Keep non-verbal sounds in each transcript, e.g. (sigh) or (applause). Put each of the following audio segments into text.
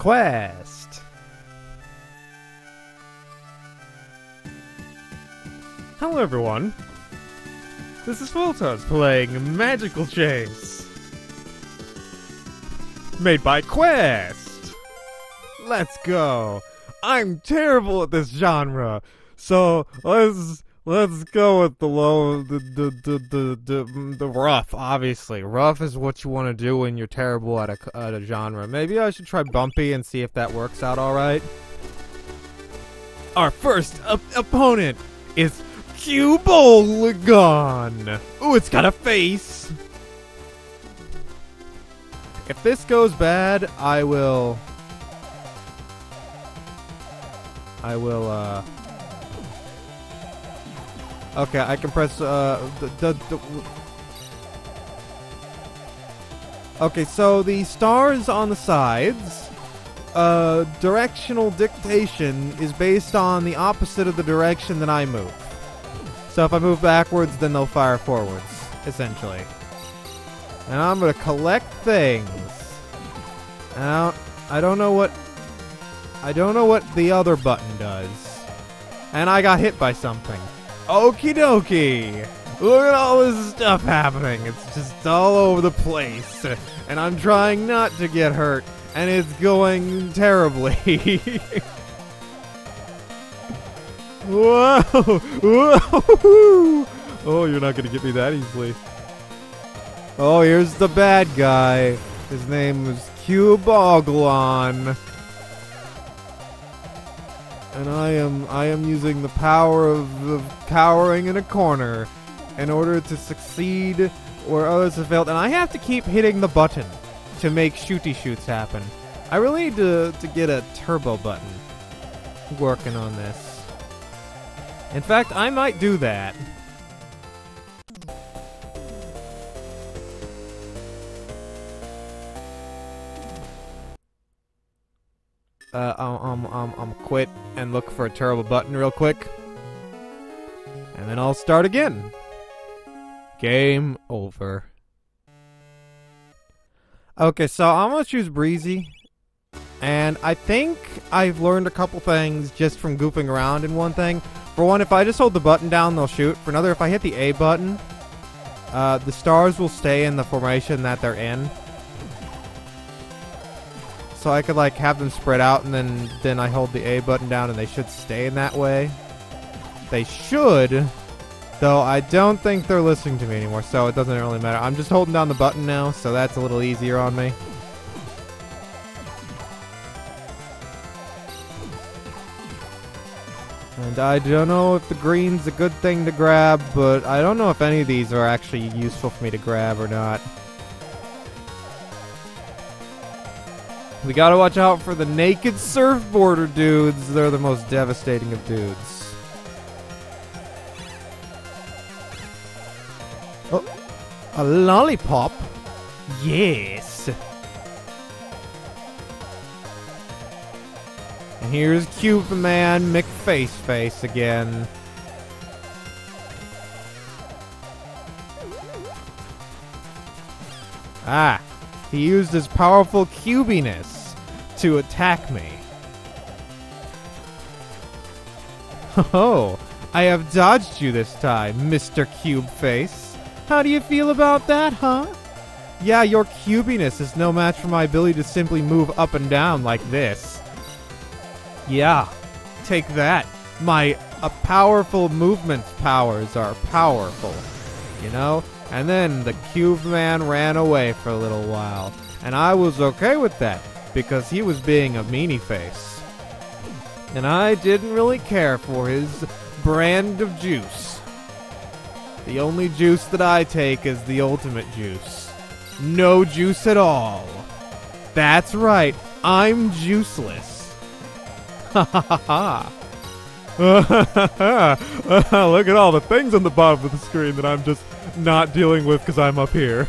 Quest. Hello, everyone. This is Pholtos playing Magical Chase. Made by Quest. Let's go. I'm terrible at this genre, so let's let's go with the low, the the the the the, rough. Obviously, rough is what you want to do when you're terrible at a at a genre. Maybe I should try bumpy and see if that works out all right. Our first op- opponent is Cubolygon. Ooh, it's got a face. If this goes bad, I will. I will. uh... Okay, I can press. Uh, the, the, the... Okay, so the stars on the sides. Uh, directional dictation is based on the opposite of the direction that I move. So if I move backwards, then they'll fire forwards, essentially. And I'm gonna collect things. Don't, I don't know what I don't know what the other button does. And I got hit by something. Okie dokie! Look at all this stuff happening. It's just all over the place. And I'm trying not to get hurt. And it's going terribly. (laughs) Whoa! Whoa! Oh, you're not gonna get me that easily. Oh, here's the bad guy. His name is Cuboglon. And I am I am using the power of, of cowering in a corner in order to succeed where others have failed. And I have to keep hitting the button to make shooty shoots happen. I really need to, to get a turbo button working on this. In fact, I might do that. Uh, um, um, um, quit and look for a turbo button real quick. And then I'll start again. Game over. Okay, so I'm gonna choose Breezy. And I think I've learned a couple things just from goofing around in one thing. For one, if I just hold the button down, they'll shoot. For another, if I hit the A button, uh, the stars will stay in the formation that they're in. So I could like have them spread out, and then then I hold the A button down, and they should stay in that way. They should, though. I don't think they're listening to me anymore, so it doesn't really matter. I'm just holding down the button now, so that's a little easier on me. And I don't know if the green's a good thing to grab, but I don't know if any of these are actually useful for me to grab or not. We gotta watch out for the naked surfboarder dudes. They're the most devastating of dudes. Oh, a lollipop? Yes. And here's Cube Man McFace Face again. Ah, he used his powerful cubiness to attack me. (laughs) Oh, I have dodged you this time, Mr. Cube Face. How do you feel about that, huh? Yeah, your cubiness is no match for my ability to simply move up and down like this. Yeah, take that. My uh, powerful movement powers are powerful, you know? And then the cube man ran away for a little while. And I was okay with that, because he was being a meanie face. And I didn't really care for his brand of juice. The only juice that I take is the ultimate juice. No juice at all. That's right, I'm juiceless. Ha ha ha ha. (laughs) Look at all the things on the bottom of the screen that I'm just not dealing with because I'm up here.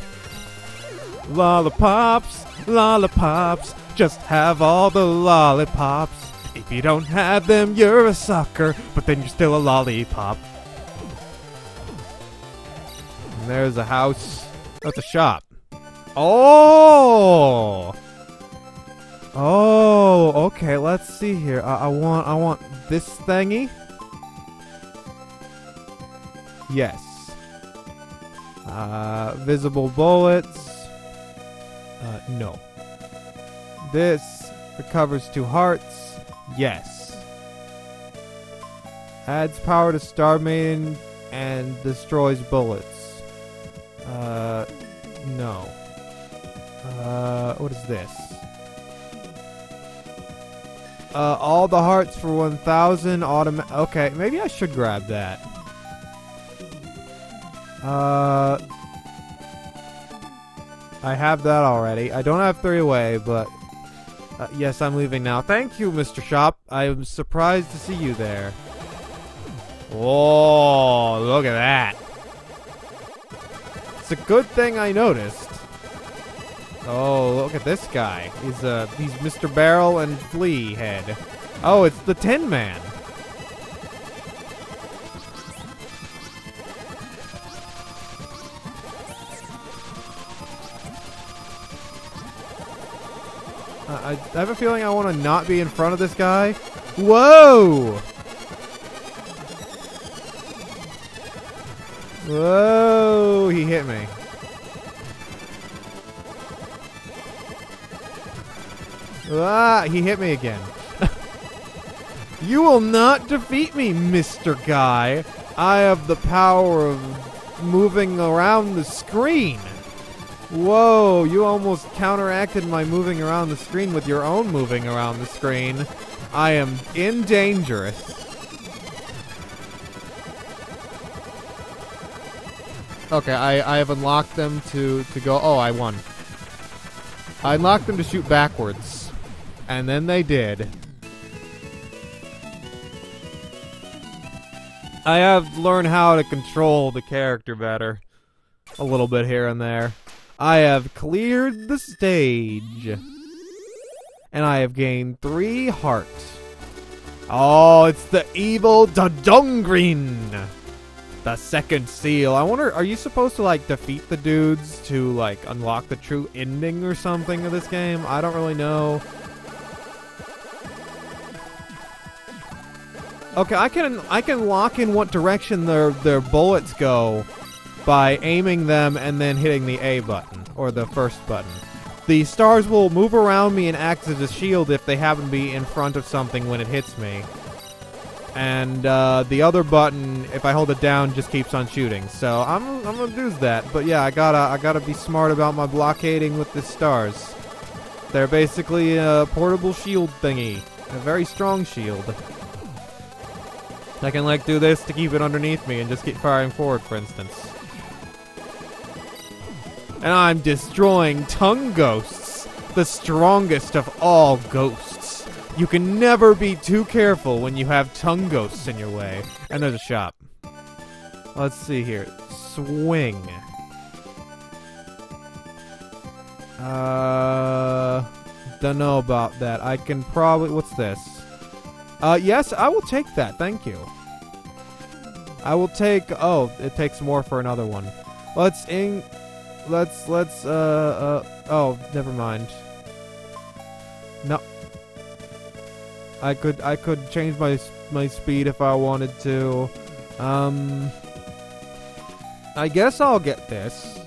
Lollipops, lollipops, just have all the lollipops. If you don't have them, you're a sucker, but then you're still a lollipop. And there's a house. That's a shop. Oh! Oh! Okay, let's see here. I, I want I want this thingy. Yes. Uh, visible bullets. Uh, no. This recovers two hearts. Yes. Adds power to Star Maiden and destroys bullets. Uh, no. Uh, what is this? Uh, all the hearts for 1,000 automatic. Okay, maybe I should grab that. Uh, I have that already. I don't have three way, but uh, yes, I'm leaving now. Thank you, Mr. Shop. I am surprised to see you there. Oh, look at that. It's a good thing I noticed. Oh, look at this guy. He's uh he's Mr. Barrel and Flea Head. Oh, it's the Tin Man. I, I have a feeling I want to not be in front of this guy. Whoa! Whoa! He hit me. Ah! He hit me again. (laughs) you will not defeat me, Mr. Guy. I have the power of moving around the screen. Whoa, you almost counteracted my moving around the screen with your own moving around the screen. I am in dangerous. Okay, I, I have unlocked them to, to go. Oh, I won. I unlocked them to shoot backwards. And then they did. I have learned how to control the character better. A little bit here and there. I have cleared the stage. And I have gained three hearts. Oh, it's the evil Dodongrin! The second seal. I wonder, are you supposed to, like, defeat the dudes to, like, unlock the true ending or something of this game? I don't really know. Okay, I can I can lock in what direction their their bullets go by aiming them and then hitting the A button, or the first button. The stars will move around me and act as a shield if they happen to be in front of something when it hits me. And uh, the other button, if I hold it down, just keeps on shooting. So I'm, I'm gonna do that. But yeah, I gotta I gotta be smart about my blockading with the stars. They're basically a portable shield thingy, a very strong shield. I can like do this to keep it underneath me and just keep firing forward, for instance and I'm destroying tongue ghosts, the strongest of all ghosts. You can never be too careful when you have tongue ghosts in your way. And there's a shop. Let's see here. Swing. Uh, don't know about that. I can probably. What's this? Uh, yes, I will take that. Thank you. I will take. Oh, it takes more for another one. Let's in let's let's uh uh oh never mind. No. I could I could change my my speed if I wanted to. Um I guess I'll get this.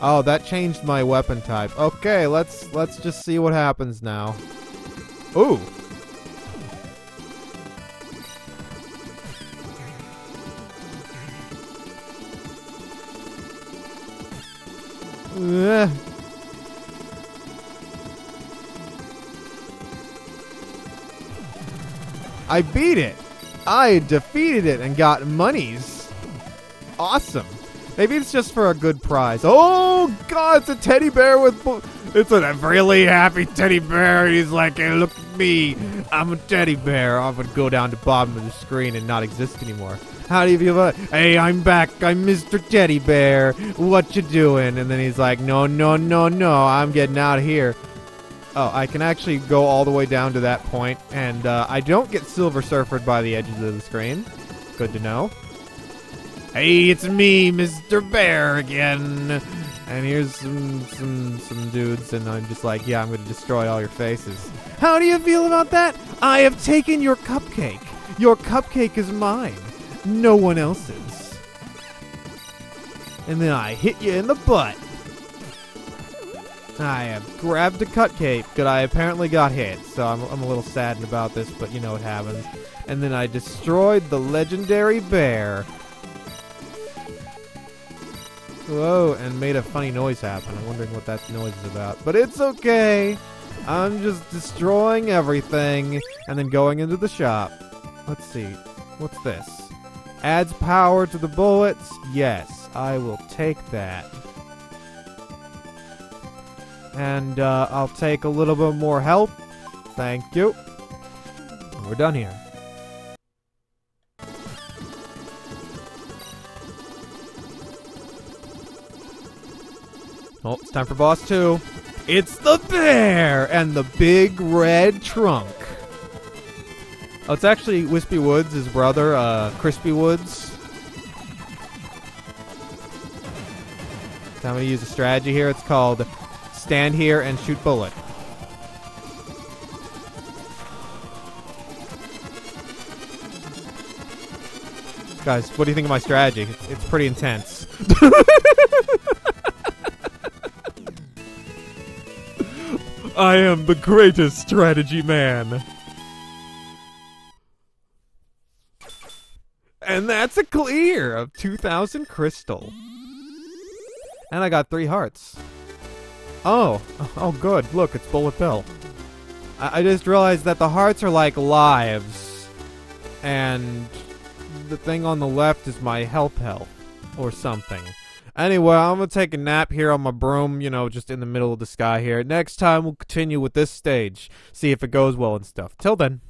Oh, that changed my weapon type. Okay, let's let's just see what happens now. Ooh. I beat it. I defeated it and got monies. Awesome. Maybe it's just for a good prize. Oh God, it's a teddy bear with. It's a really happy teddy bear. He's like, hey, look at me. I'm a teddy bear. I would go down to bottom of the screen and not exist anymore. How do you feel about it? Hey, I'm back. I'm Mr. Teddy Bear. What you doing? And then he's like, no, no, no, no. I'm getting out of here. Oh, I can actually go all the way down to that point, and uh, I don't get Silver Surfered by the edges of the screen. Good to know. Hey, it's me, Mr. Bear again. And here's some some some dudes, and I'm just like, yeah, I'm gonna destroy all your faces. How do you feel about that? I have taken your cupcake. Your cupcake is mine. No one else's. And then I hit you in the butt. I have grabbed a cupcake but I apparently got hit, so I'm, I'm a little saddened about this, but you know what happens. And then I destroyed the legendary bear. Whoa, and made a funny noise happen. I'm wondering what that noise is about. But it's okay. I'm just destroying everything and then going into the shop. Let's see. What's this? Adds power to the bullets? Yes, I will take that. And uh, I'll take a little bit more health. Thank you. We're done here. Oh, it's time for boss two. It's the bear and the big red trunk. Oh, it's actually Wispy Woods, his brother, uh, Crispy Woods. Time to use a strategy here. It's called stand here and shoot bullet. Guys, what do you think of my strategy? It's pretty intense. (laughs) I am the greatest strategy man. And that's a clear of 2,000 crystal. And I got three hearts. Oh, oh good. Look, it's Bullet Bill. I, I just realized that the hearts are like lives. And the thing on the left is my health health. Or something. Anyway, I'm gonna take a nap here on my broom, you know, just in the middle of the sky here. Next time we'll continue with this stage. See if it goes well and stuff. Till then.